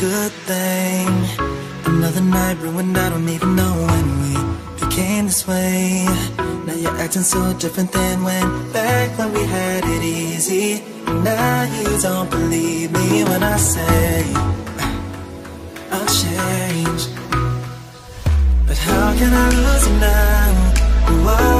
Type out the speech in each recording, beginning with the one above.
good thing. Another night ruined, I don't even know when we became this way. Now you're acting so different than when back when we had it easy. Now you don't believe me when I say uh, I'll change. But how can I lose you now? Whoa.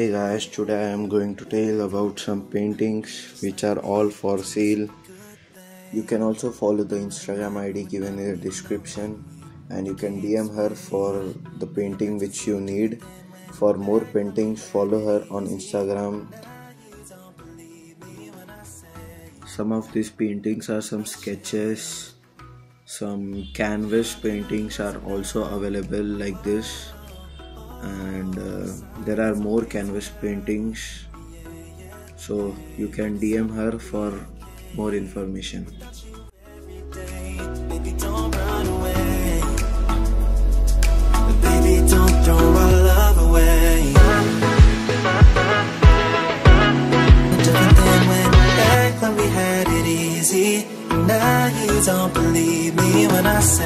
Hey guys, today I am going to tell about some paintings which are all for sale. You can also follow the Instagram ID given in the description and you can DM her for the painting which you need. For more paintings, follow her on Instagram. Some of these paintings are some sketches. Some canvas paintings are also available like this and uh, there are more canvas paintings. So you can dm her for more information. Don't believe me when I say.